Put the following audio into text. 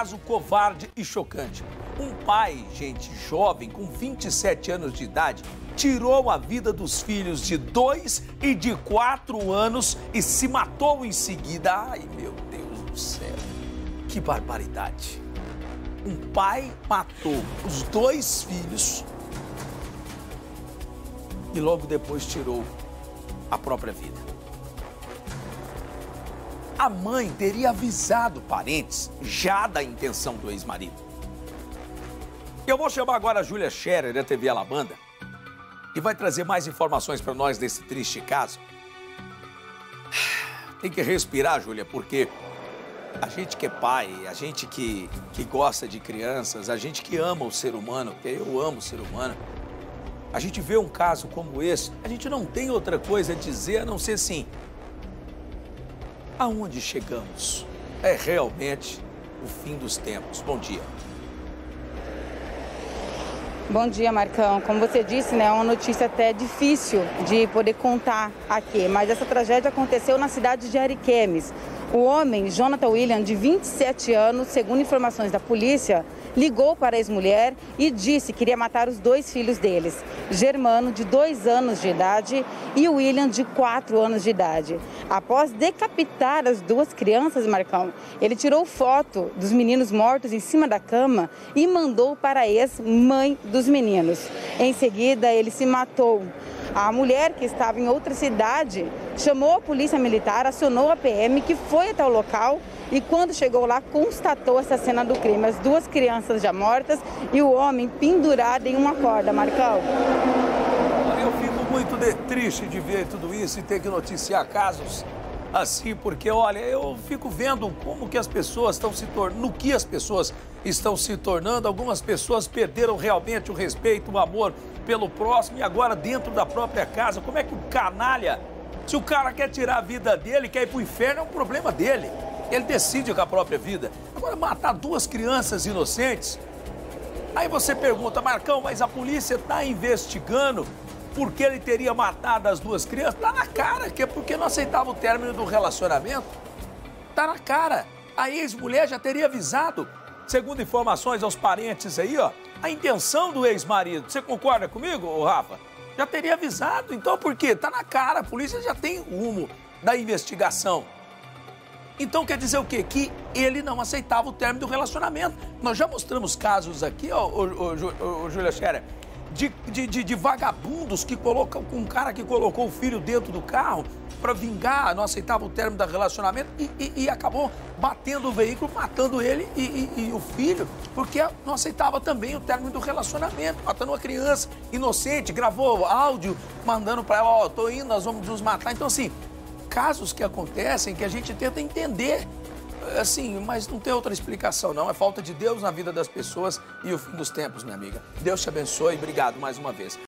caso covarde e chocante. Um pai, gente jovem, com 27 anos de idade, tirou a vida dos filhos de 2 e de 4 anos e se matou em seguida. Ai, meu Deus do céu, que barbaridade. Um pai matou os dois filhos e logo depois tirou a própria vida a mãe teria avisado parentes já da intenção do ex-marido. Eu vou chamar agora a Júlia Scherer, da TV Alabanda, que vai trazer mais informações para nós desse triste caso. Tem que respirar, Júlia, porque a gente que é pai, a gente que, que gosta de crianças, a gente que ama o ser humano, eu amo o ser humano, a gente vê um caso como esse, a gente não tem outra coisa a dizer a não ser assim, aonde chegamos? É realmente o fim dos tempos. Bom dia. Bom dia, Marcão. Como você disse, né, é uma notícia até difícil de poder contar aqui, mas essa tragédia aconteceu na cidade de Ariquemes. O homem, Jonathan William, de 27 anos, segundo informações da polícia, ligou para a ex-mulher e disse que iria matar os dois filhos deles, Germano, de dois anos de idade, e William, de quatro anos de idade. Após decapitar as duas crianças, Marcão, ele tirou foto dos meninos mortos em cima da cama e mandou para a ex-mãe dos meninos. Em seguida, ele se matou. A mulher que estava em outra cidade chamou a polícia militar, acionou a PM, que foi até o local e quando chegou lá constatou essa cena do crime. As duas crianças já mortas e o homem pendurado em uma corda, Marcão. Eu fico muito de, triste de ver tudo isso e ter que noticiar casos assim, porque olha, eu fico vendo como que as pessoas estão se tornando, no que as pessoas estão se tornando. Algumas pessoas perderam realmente o respeito, o amor pelo próximo e agora dentro da própria casa. Como é que o canalha, se o cara quer tirar a vida dele, quer ir pro inferno, é um problema dele. Ele decide com a própria vida. Agora, matar duas crianças inocentes. Aí você pergunta, Marcão, mas a polícia está investigando porque ele teria matado as duas crianças? Tá na cara, que é porque não aceitava o término do relacionamento. Tá na cara. A ex-mulher já teria avisado, segundo informações aos parentes aí, ó, a intenção do ex-marido. Você concorda comigo, Rafa? Já teria avisado. Então por quê? Tá na cara. A polícia já tem rumo da investigação. Então quer dizer o quê? Que ele não aceitava o término do relacionamento. Nós já mostramos casos aqui, ó, ô, ô, Júlia Scherer, de, de, de, de, vagabundos que colocam, com um cara que colocou o filho dentro do carro para vingar, não aceitava o término do relacionamento e, e, e, acabou batendo o veículo, matando ele e, e, o filho, porque não aceitava também o término do relacionamento, matando uma criança inocente, gravou áudio, mandando para ela, ó, oh, tô indo, nós vamos nos matar. Então, assim, casos que acontecem que a gente tenta entender. Assim, mas não tem outra explicação, não. É falta de Deus na vida das pessoas e o fim dos tempos, minha amiga. Deus te abençoe obrigado mais uma vez.